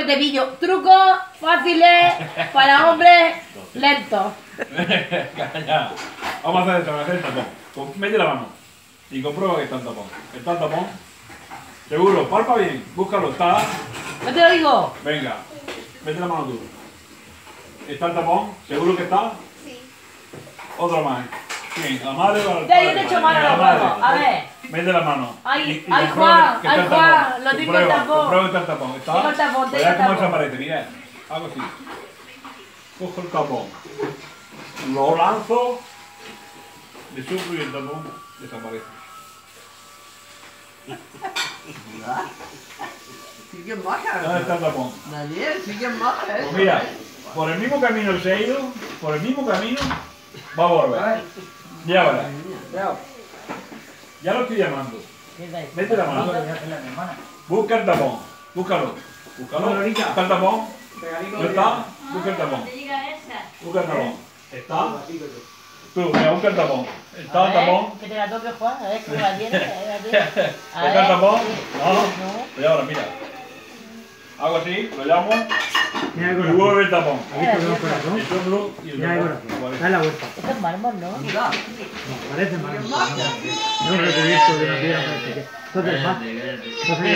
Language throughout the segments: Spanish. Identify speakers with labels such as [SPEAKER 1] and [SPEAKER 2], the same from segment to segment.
[SPEAKER 1] este vídeo. Trucos fáciles para hombres lentos.
[SPEAKER 2] Calla. Vamos a hacer esto, vamos a hacer el tapón. Mete la mano y comprueba que está el tapón. ¿Está el tapón? Seguro, palpa bien, búscalo, está.
[SPEAKER 1] ¿No te lo digo?
[SPEAKER 2] Venga, mete la mano tú. ¿Está el tapón? ¿Seguro que está?
[SPEAKER 3] Sí.
[SPEAKER 2] Otro más. ¿Quién? ¿La madre o el
[SPEAKER 1] Ya, yo
[SPEAKER 2] padre?
[SPEAKER 1] te he hecho mano a
[SPEAKER 2] la madre.
[SPEAKER 1] A ver.
[SPEAKER 2] Mete la mano.
[SPEAKER 1] Ay,
[SPEAKER 2] Y- y
[SPEAKER 1] ay,
[SPEAKER 2] comprueba
[SPEAKER 1] Juan, ay,
[SPEAKER 2] el
[SPEAKER 1] Juan, lo tengo el tapón.
[SPEAKER 2] Comprueba que está el tapón. ¿Está?
[SPEAKER 1] Tengo el tapón, tengo
[SPEAKER 2] cómo desaparece, mira. Hago así. Cojo el tapón. Lo lanzo. Le soplo y el tapón desaparece.
[SPEAKER 4] Sí que es maja.
[SPEAKER 2] ¿Dónde está el tapón?
[SPEAKER 4] Daniel, sí que es maja, ¿eh?
[SPEAKER 2] Pues mira, por el mismo camino que se ha ido, por el mismo camino, va a volver. Ya verás. Ya lo estoy llamando. Mete la mano. Busca el tapón. Búscalo. Búscalo. Busca el tapón. ¿No está? Busca el tapón. Busca el tapón. ¿Está? Tú, mira, busca el tapón. ¿Está el tapón?
[SPEAKER 1] Que te la toque, Juan. A ver cómo la tiene. a ver, la tiene. A
[SPEAKER 2] ¿Está el tapón? No. Pues ahora, mira. Hago así, lo llamo
[SPEAKER 5] Mira el
[SPEAKER 2] y
[SPEAKER 5] corazón.
[SPEAKER 2] vuelve el tapón.
[SPEAKER 5] ¿Has visto que es un corazón?
[SPEAKER 2] El soplo y el
[SPEAKER 5] Mira el corazón. Dale la vuelta.
[SPEAKER 1] Esto es mármol, ¿no?
[SPEAKER 4] Mira.
[SPEAKER 5] No, parece mal. No un recubierto de una piedra parece que. Entonces más. Entonces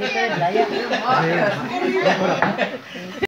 [SPEAKER 5] yo
[SPEAKER 1] Esto es de playa.